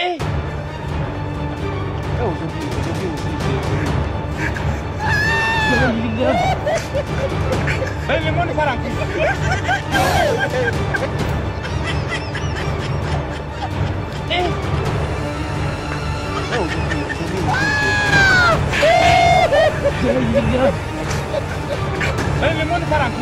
Ei! É o zumbi, zumbi, zumbi. Jangan gila. Eh, eu ni Ei! É o zumbi, zumbi, zumbi. eu gila. Eh, lemon eu sekarang.